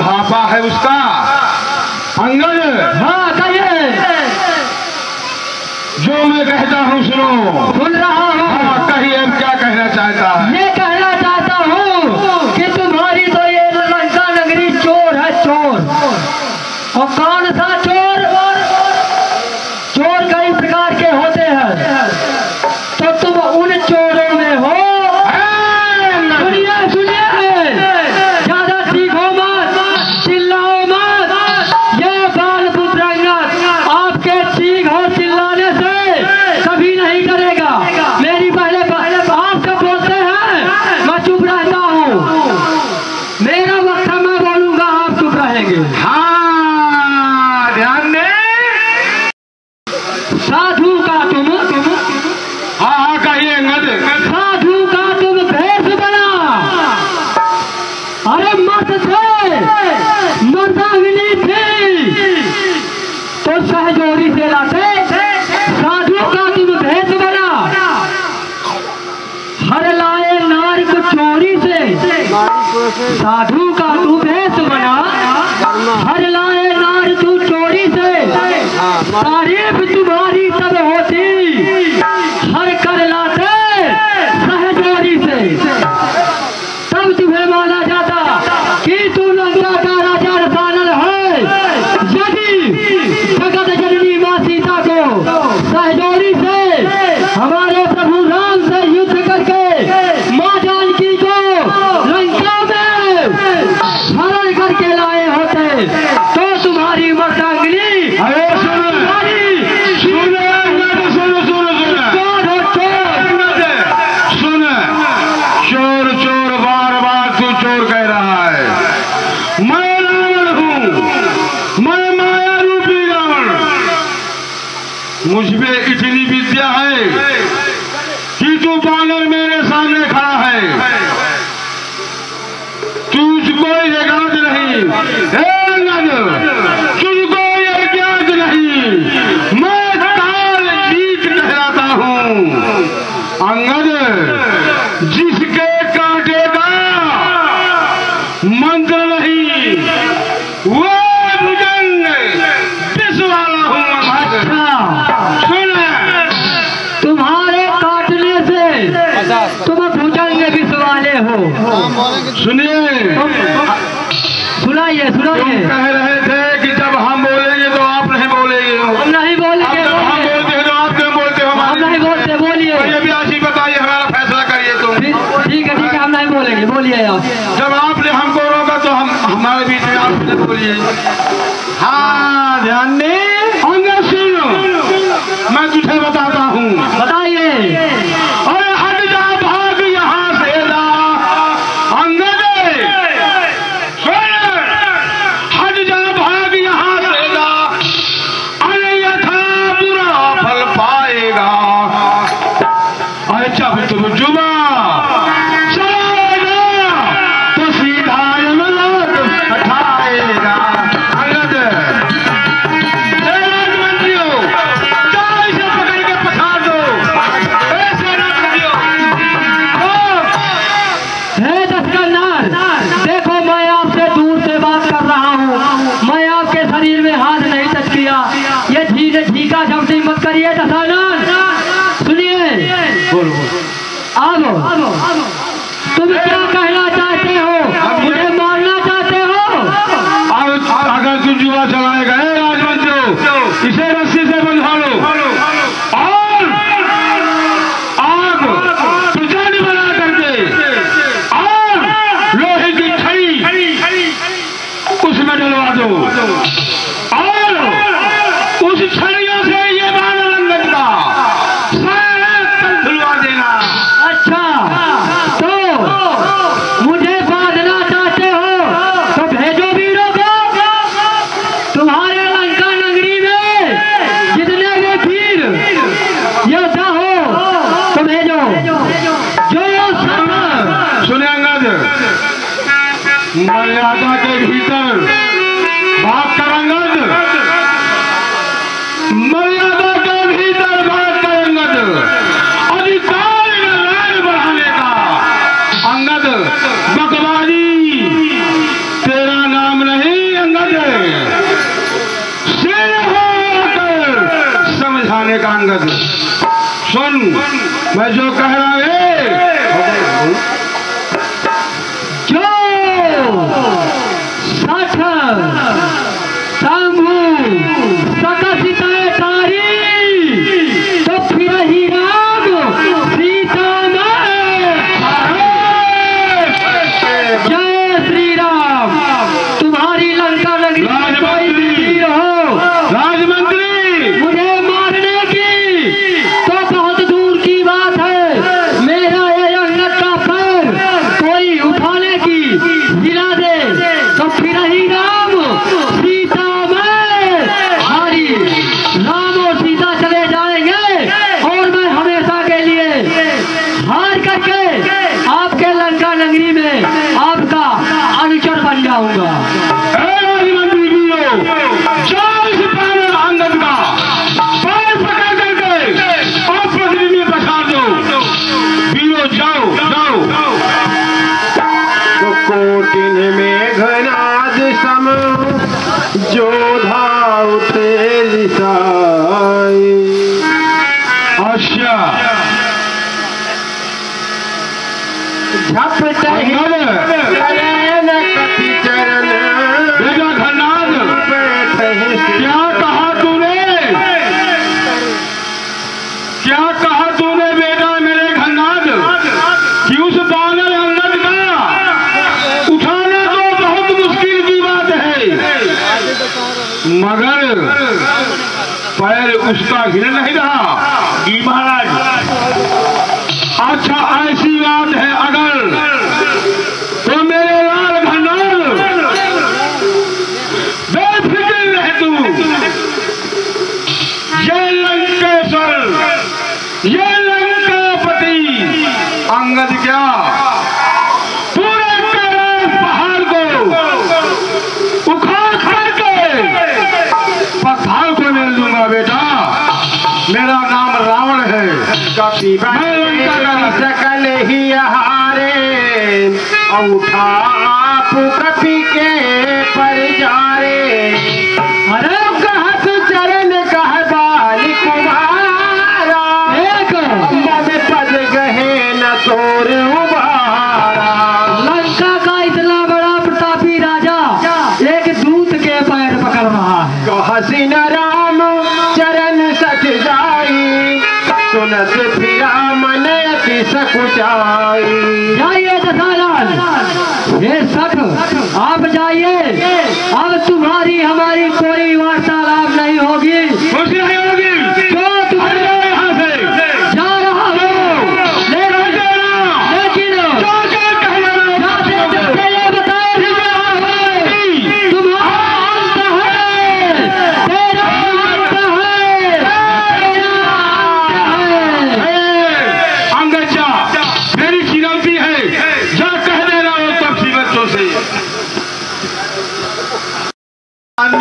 ढाबा है उसका। आँगन हाँ कहिए। जो मैं कहता हूँ सुनो। सुन रहा हूँ। हाँ, कहिए क्या कहना चाहता है? जी बताइए हमारा फैसला करिए तो। तुम ठीक है ठीक है हम नहीं बोलेंगे बोलिए आप। जब आपने हमको रोका तो हम हमारे बीच में आप बोलिए। हाँ ध्यान नहीं Mas, eu. उस्ताद हिन न हेॾा ईमान a lutar.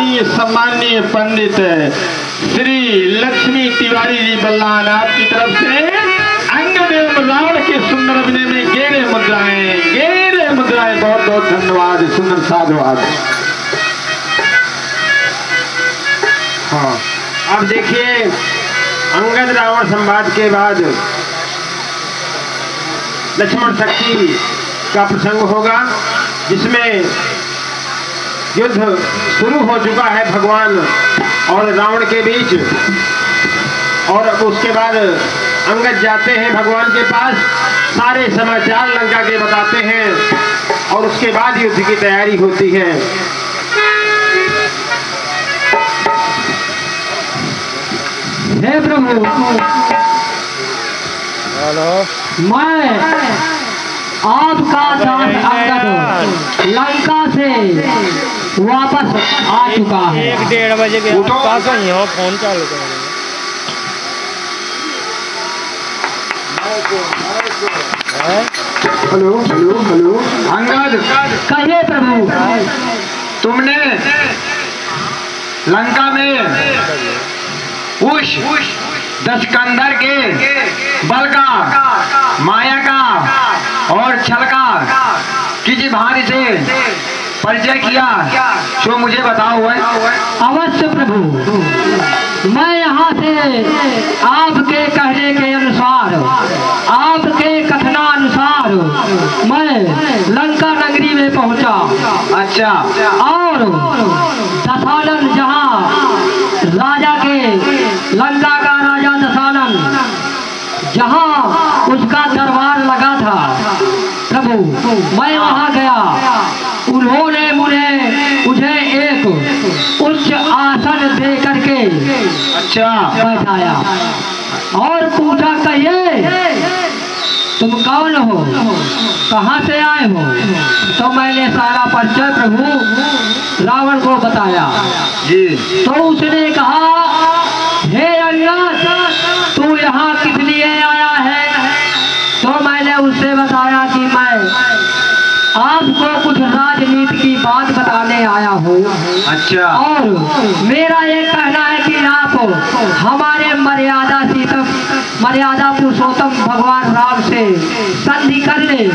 आदरणीय सम्मान्य पंडित श्री लक्ष्मी तिवारी जी बल्लान आपकी तरफ़ से अन्नदेव रावण के सुंदर अभिनय में गेरे मुद्राएँ गेरे मुद्राएँ, बहुत बहुत धन्यवाद, सुंदर साधुवाद। हाँ अब देखिए, अंगद रावण संवाद के बाद लक्ष्मण शक्ति का प्रसंग होगा, जिसमें युद्ध शुरू हो चुका है भगवान और रावण के बीच। और उसके बाद अंगद जाते हैं भगवान के पास। सारे समाचार लंका के बताते हैं और उसके बाद युद्ध की तैयारी होती है। हे प्रभु मैं आपका दास अंगद लंका से वापस आ चुका है। एक डेढ़ बजे के पास ही हो फ़ोन चालू कर हेलो हेलो हेलो। अंगद। कहिए प्रभु। तुमने लंका में उस दशकंदर के बल का माया का और छल का किसी भारी से परिचय किया। जो मुझे बताओ है। अवश्य प्रभु मैं यहाँ से आपके कहने के अनुसार आपके कथनानुसार मैं लंका नगरी में पहुँचा। अच्छा। और दशानन जहाँ राजा के लंका का राजा दशानन जहाँ उसका दरबार लगा था। प्रभु मैं वहाँ गया। उन्होंने उच्च आसन दे करके अच्छा बैठाया। और पूछा कहिए तुम कौन हो? कहाँ से आए हो? तो मैंने सारा परिचय प्रभु रावण को बताया। जी। तो उसने कहा हे अंगद तू यहाँ किस लिए आया है तो मैंने उससे बताया कि मैं आपको कुछ राजनीति की बताने आया हूँ अच्छा। और मेरा ये कहना है कि आप हमारे मर्यादा सीतम मर्यादा पुरुषोत्तम भगवान राम से संधि कर ले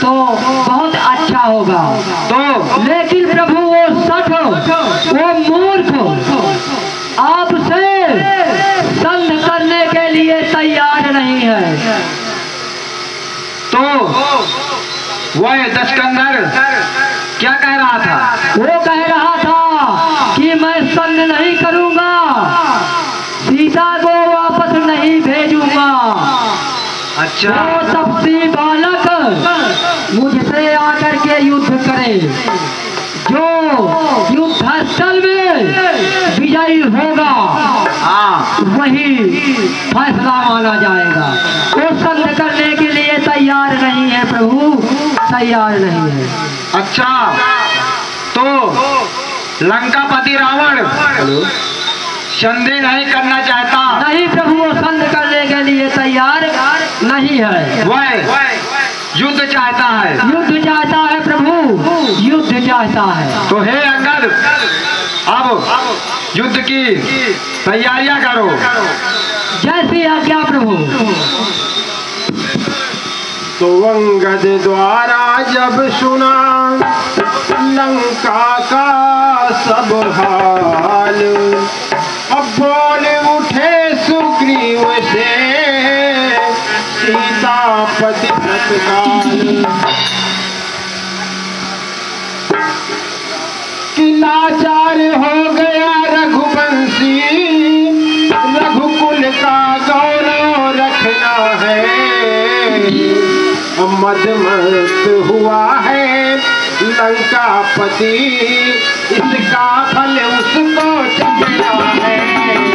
तो बहुत अच्छा होगा। तो? लेकिन प्रभु वो सठ वो मूर्ख आपसे संध करने के लिए तैयार नहीं है। तो? वह दशकंदर। क्या कह रहा था? वो कह रहा था कि मैं संग नहीं करूँगा सीता को वापस नहीं भेजूँगा। अच्छा। वो तपसी बालक मुझसे आकर के युद्ध करे जो युद्ध स्थल में विजयी होगा हाँ। वही फैसला माना जाएगा। वो संग करने के लिए तैयार नहीं है प्रभु तैयार नहीं है। अच्छा तो लंकापति रावण संदेह नहीं करना चाहता। नहीं प्रभु वो संग करने के लिए तैयार नहीं है। वह युद्ध चाहता है। युद्ध चाहता है प्रभु युद्ध चाहता है। तो हे अंगद अब युद्ध की तैयारियाँ करो। जैसी आज्ञा प्रभु। तो अंगद द्वारा जब सुना, लंका का सब हाल। अब बोल उठे सुग्रीव से सीतापति तत्काल कि लाचार हो गया रघुवंशी मदमस्त हुआ है। लंकापति इसका फल उसको चखना है।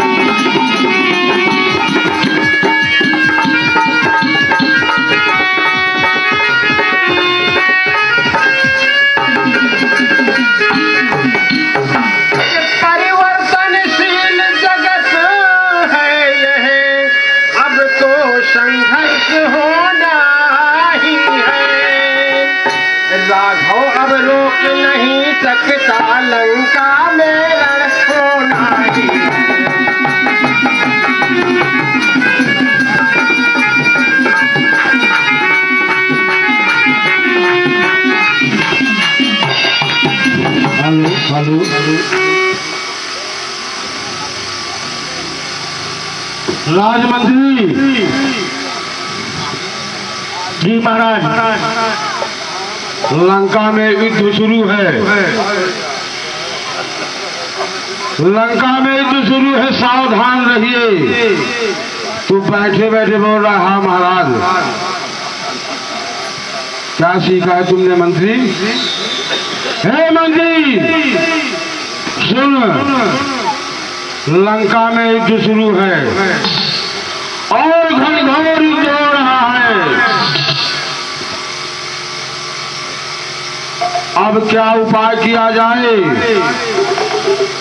राजमंत्री। जी महाराज, लंका में युद्ध शुरू है। लंका में युद्ध शुरू है, सावधान रहिए। तू बैठे बैठे बोल रहा हाँ महाराज। क्या सीखा है तुमने, मंत्री? हे मंत्री, सुन। लंका में युद्ध शुरू है। और घनघोर हो रहा है। अब क्या उपाय किया जाए?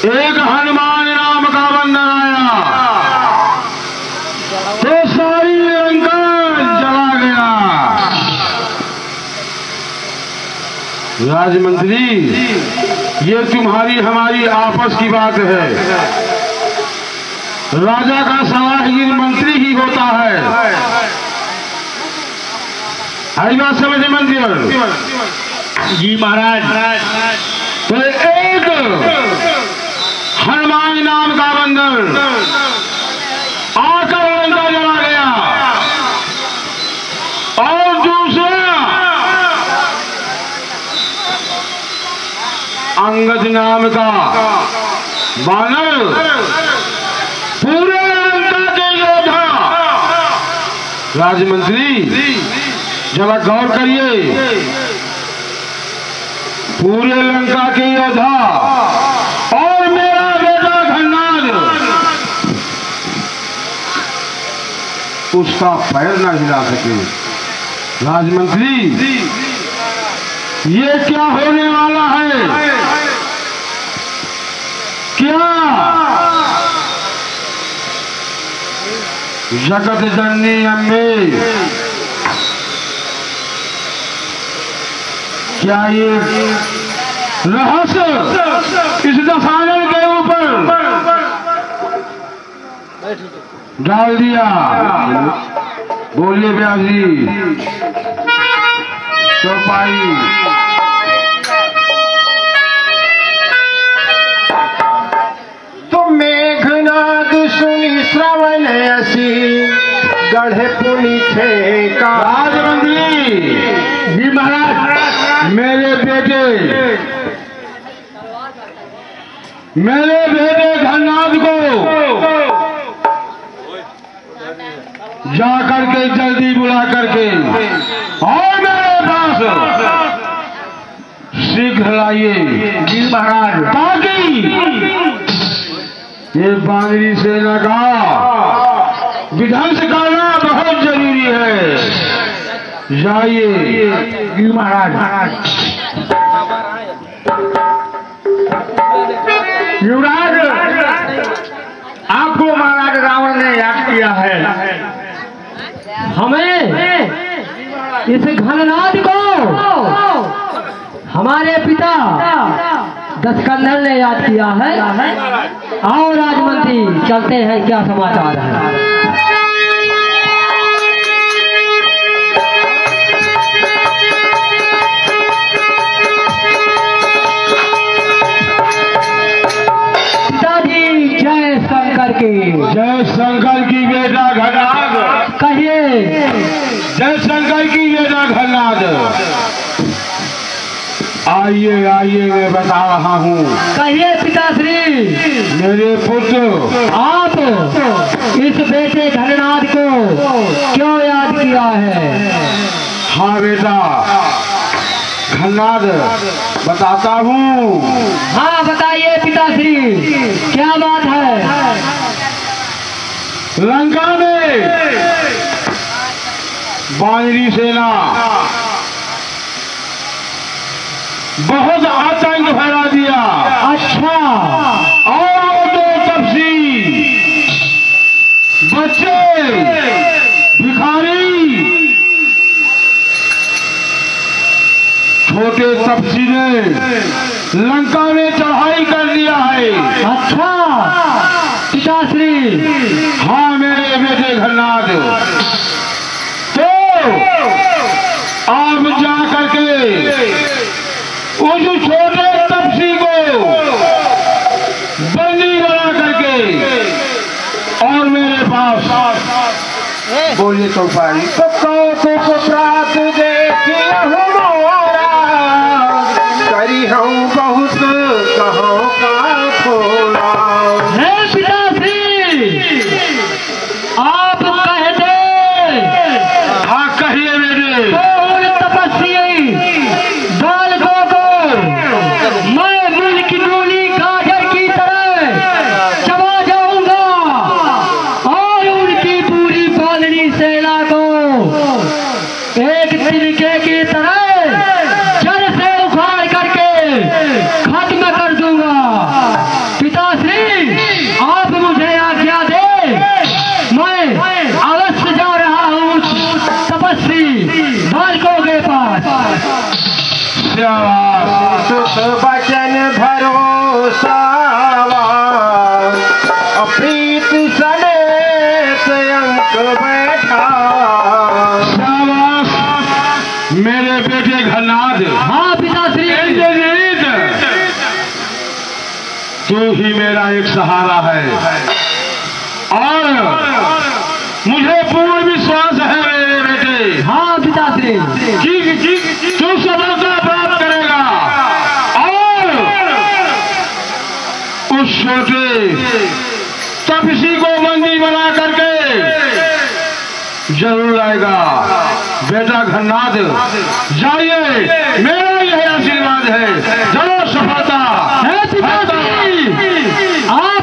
एक हनुमान नाम का बंदर आया। तो सारी लंका जला गया। राजमंत्री, ये तुम्हारी हमारी आपस की बात है। राजा का सलाहगीर मंत्री ही होता है। हरी बात समझे मंत्री जी महाराज। तो एक हनुमान नाम का बंदर आकर लंका जला गया। और दूसरा अंगद नाम का बानर पूरे लंका के योद्धा राजमंत्री, जरा गौर करिए। पूरे लंका के योद्धा और मेरा बेटा घन्नाद उसका पैर ना हिला सके। राजमंत्री, ये क्या होने वाला है? क्या जगत जननी अम्बे क्या ये रहस्य इस दशानन के ऊपर डाल दिया बोलिए व्यास जी चौपाई असी गढ़े पुनि छे का राजमंत्री जी महाराज मेरे बेटे मेरे बेटे धननाथ को जा करके जल्दी बुला करके और मेरे पास शीघ्र लाइए। जी महाराज। ताकि ये बांगरी सेना का विध्वंस करना बहुत ज़रूरी है। जाइए। महाराज। युवराज आपको महाराज रावण ने याद किया है। हमें इस घननाद को हमारे पिता दशकंधर ने याद किया है। आओ राजमंत्री चलते हैं क्या समाचार है? पिताजी जय शंकर की। जय शंकर की बेटा घनाद कहिए। जय शंकर की बेटा घनाद आइए आइए मैं बता रहा हूँ। कहिए पिताश्री। मेरे पुत्र आप इस बेटे धननाथ को क्यों याद किया है? हाँ बेटा घनाद बताता हूँ। हाँ बताइए पिताश्री क्या बात है? लंका में बानरी सेना बहुत आतंक फैला दिया। अच्छा। और वो दो तपसी बच्चे भिखारी छोटे तपसी ने लंका में चढ़ाई कर दिया है। अच्छा। पिताश्री हाँ मेरे बेटे घरनाथ। तो आप जा करके उस छोटे तपसी को बंदी बना करके और मेरे पास बोलिए तो पाई तो कौतुक प्रात देखी हमारा। करी हम बहुत कहो का थोड़ा एक सहारा है। और मुझे पूर्ण विश्वास है मेरे बेटे। हाँ पिताश्री। तू सफलता प्राप्त करेगा। और उस छोटे तपसी को मंदी बना करके ज़रूर आएगा बेटा घरनाथ जाइए। मेरा यह आशीर्वाद है। ज़रूर सफलता। है Three. Ah!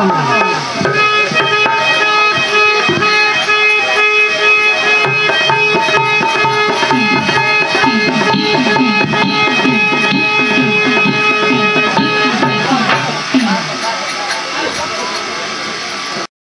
Wow.